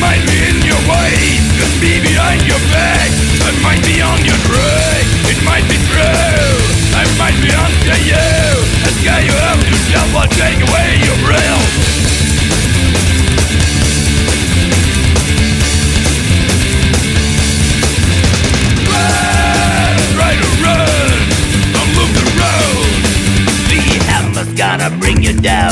might be in your way Could be behind your back. I might be on your track. It might be true. I might be after you. I scare you out yourself I'll take away your breath. Gonna bring you down.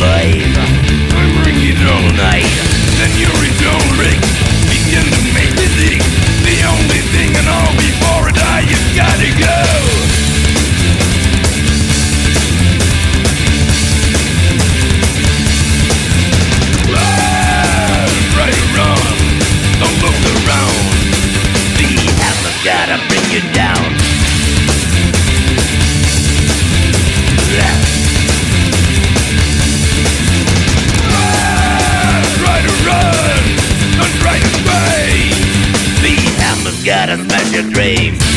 bye. Your dreams.